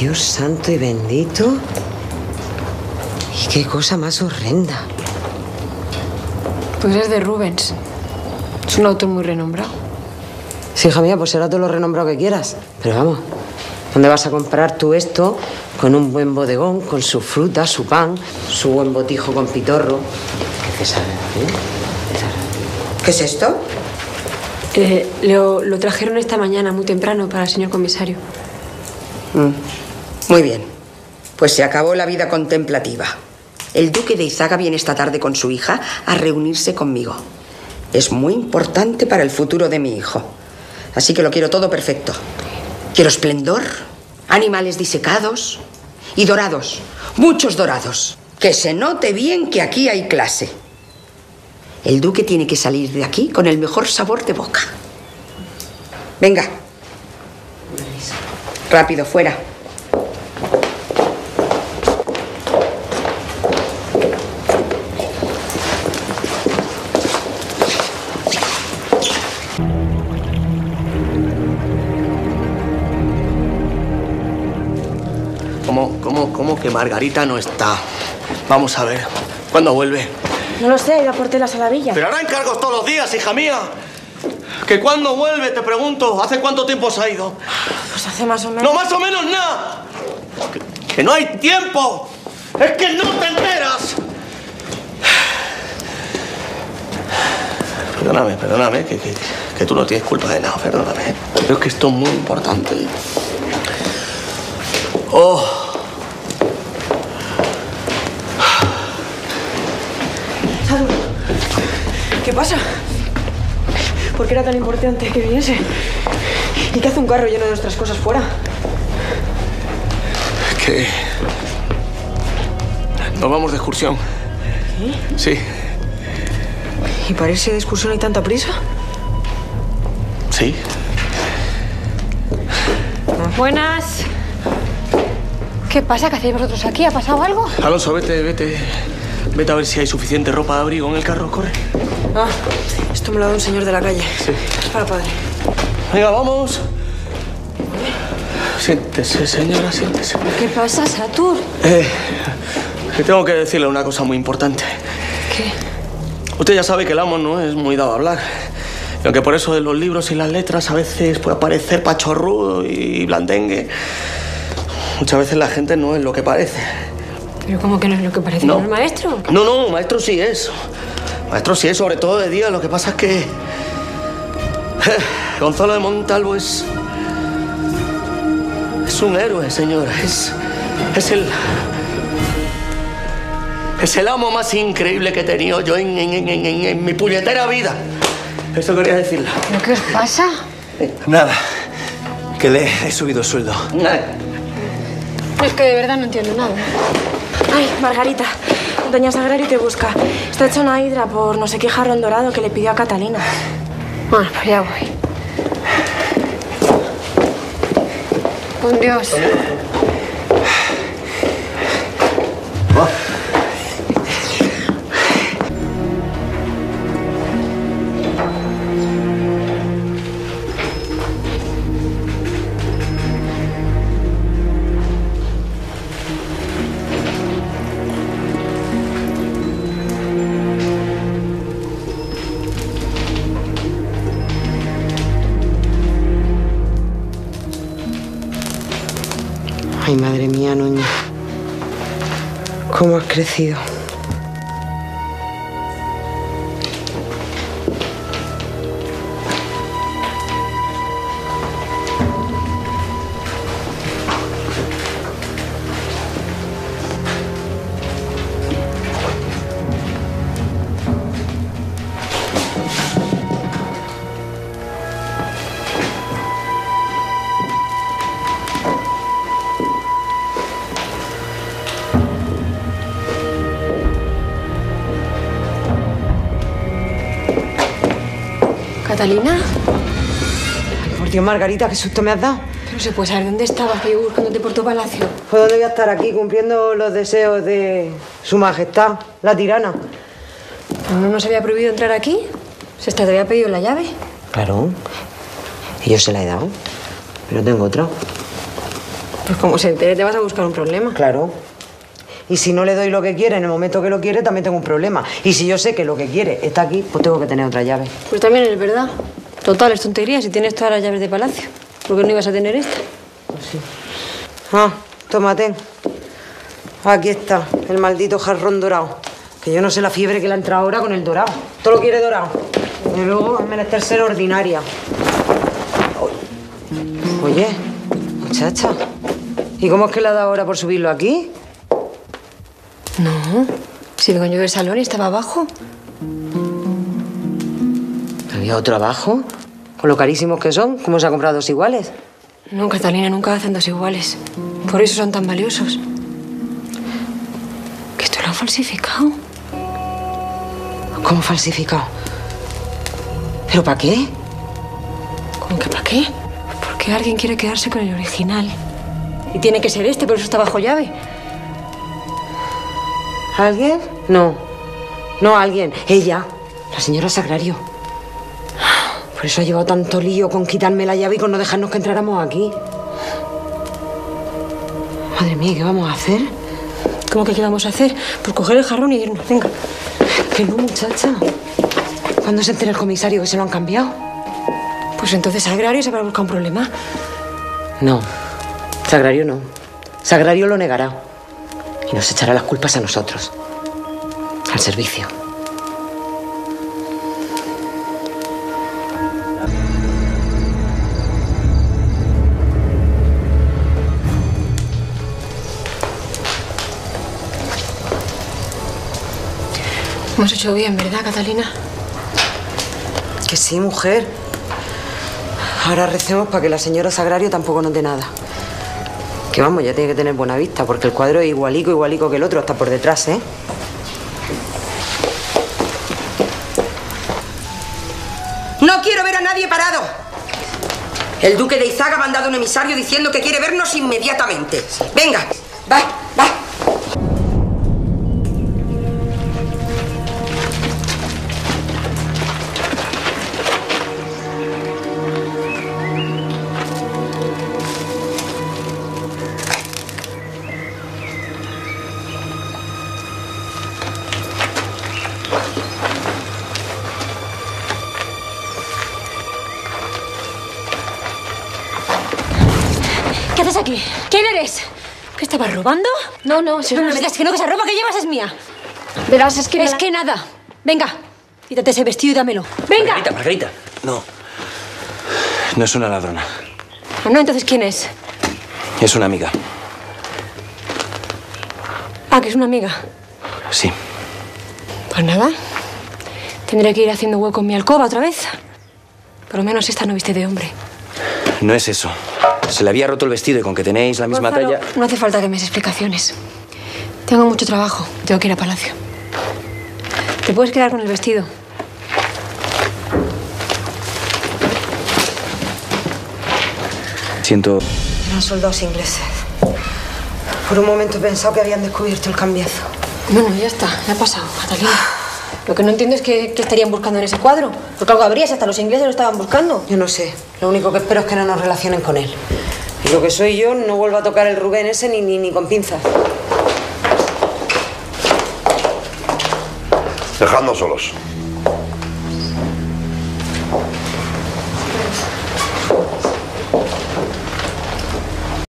Dios santo y bendito. Y qué cosa más horrenda. Pues es de Rubens. Es un autor muy renombrado. Sí, hija mía, pues será todo lo renombrado que quieras. Pero vamos, ¿dónde vas a comprar tú esto con un buen bodegón, con su fruta, su pan, su buen botijo con pitorro? ¿Qué sabe? ¿Eh? ¿Qué es esto? Eh, lo, lo trajeron esta mañana, muy temprano, para el señor comisario. Muy bien. Pues se acabó la vida contemplativa. El duque de Izaga viene esta tarde con su hija a reunirse conmigo. Es muy importante para el futuro de mi hijo. Así que lo quiero todo perfecto. Quiero esplendor, animales disecados y dorados. Muchos dorados. Que se note bien que aquí hay clase. El duque tiene que salir de aquí con el mejor sabor de boca. Venga. Rápido, fuera. Que Margarita no está? Vamos a ver. ¿Cuándo vuelve? No lo sé, iba por telas a la villa. Pero hará encargos todos los días, hija mía. ¿Que cuándo vuelve? Te pregunto. ¿Hace cuánto tiempo se ha ido? Pues hace más o menos. No más o menos nada. Que, que no hay tiempo. Es que no te enteras. Perdóname, perdóname, que, que, que tú no tienes culpa de nada, perdóname. Pero es que esto es muy importante. Oh. ¿Por qué era tan importante que viniese? ¿Y qué hace un carro lleno de nuestras cosas fuera? Que. Nos vamos de excursión. Sí, ¿Y para irse de excursión hay tanta prisa? sí. Buenas. ¿Qué pasa? ¿Qué hacéis vosotros aquí? ¿Ha pasado algo? Alonso, vete, vete. Vete a ver si hay suficiente ropa de abrigo en el carro, corre. Ah, esto me lo da un señor de la calle. Sí. Es para padre. Venga, vamos. Siéntese, señora, siéntese. ¿Qué pasa, Satur? Eh, que tengo que decirle una cosa muy importante. ¿Qué? Usted ya sabe que el amo no es muy dado a hablar. Y aunque por eso de los libros y las letras a veces puede parecer pachorrudo y blandengue, muchas veces la gente no es lo que parece. ¿Pero cómo que no es lo que parece? No. ¿No es maestro? No, no, maestro sí es. Maestro sí es, sobre todo de día. Lo que pasa es que. eh, Gonzalo de Montalvo es. Es un héroe, señora. Es. Es el. Es el amo más increíble que he tenido yo en, en- en- en- en- en mi puñetera vida. Eso quería decirle. ¿Pero qué os pasa? Nada. Que le he subido el sueldo. Es que de verdad no entiendo nada. Ay, Margarita. Doña Sagrario te busca. Está hecha una hidra por no sé qué jarrón dorado que le pidió a Catalina. Bueno, pues ya voy. Dios. Ay, madre mía, Nuña. ¿Cómo has crecido? ¿Catalina? Ay, por Dios, Margarita, qué susto me has dado. Pero se puede saber dónde estabas, que yo buscándote por tu palacio. ¿Pues dónde voy a estar aquí cumpliendo los deseos de su majestad, la tirana? ¿Pero no nos había prohibido entrar aquí? ¿Se te había pedido la llave? Claro. Y yo se la he dado. Pero tengo otra. Pues como se entere, te vas a buscar un problema. Claro. Y si no le doy lo que quiere en el momento que lo quiere, también tengo un problema. Y si yo sé que lo que quiere está aquí, pues tengo que tener otra llave. Pues también es verdad. Total, es tontería si tienes todas las llaves de palacio. ¿Por qué no ibas a tener esta? Ah, tómate. Aquí está, el maldito jarrón dorado. Que yo no sé la fiebre que le ha entrado ahora con el dorado. Todo lo quiere dorado. Y luego es menester ser ordinaria. Oye, muchacha. ¿Y cómo es que le ha dado ahora por subirlo aquí? No. Si vengo yo del salón y estaba abajo. ¿Había otro abajo? Con lo carísimos que son, ¿cómo se ha comprado dos iguales? No, Catalina, nunca hacen dos iguales. Por eso son tan valiosos. ¿Que esto lo han falsificado? ¿Cómo falsificado? ¿Pero para qué? ¿Cómo que para qué? Porque alguien quiere quedarse con el original. Y tiene que ser este, por eso está bajo llave. ¿Alguien? No. No alguien. Ella. La señora Sagrario. Por eso ha llevado tanto lío con quitarme la llave y con no dejarnos que entráramos aquí. Madre mía, ¿qué vamos a hacer? ¿Cómo que qué vamos a hacer? Pues coger el jarrón y irnos. Venga. Que no, muchacha. ¿Cuándo se entera el comisario que se lo han cambiado? Pues entonces Sagrario se va a buscar un problema. No. Sagrario no. Sagrario lo negará. Y nos echará las culpas a nosotros. Al servicio. Hemos hecho bien, ¿verdad, Catalina? Que sí, mujer. Ahora recemos para que la señora Sagrario tampoco note nada. Que vamos, ya tiene que tener buena vista, porque el cuadro es igualico, igualico que el otro, hasta por detrás, ¿eh? No quiero ver a nadie parado. El duque de Izaga ha mandado un emisario diciendo que quiere vernos inmediatamente. Venga, va, va. ¿Qué estabas robando? No, no, si No me digas que no, que esa ropa que llevas es mía. Verás, es que... Es la- que nada. Venga, quítate ese vestido y dámelo. ¡Venga! Margarita, Margarita. No. No es una ladrona. Ah, no, entonces, ¿quién es? Es una amiga. Ah, que es una amiga. Sí. Pues nada. Tendré que ir haciendo hueco en mi alcoba otra vez. Por lo menos esta no viste de hombre. No es eso. Se le había roto el vestido y con que tenéis la misma Gonzalo, talla. No hace falta que me des explicaciones. Tengo mucho trabajo. Tengo que ir a Palacio. Te puedes quedar con el vestido. Siento. Eran soldados ingleses. Por un momento he pensado que habían descubierto el cambiazo. Bueno, ya está. Ya ha pasado, Catalina. Lo que no entiendo es qué, qué estarían buscando en ese cuadro. Porque algo habría si hasta los ingleses lo estaban buscando. Yo no sé. Lo único que espero es que no nos relacionen con él. Lo que soy yo, no vuelvo a tocar el Rubén ese ni, ni, ni con pinzas. Dejadnos solos.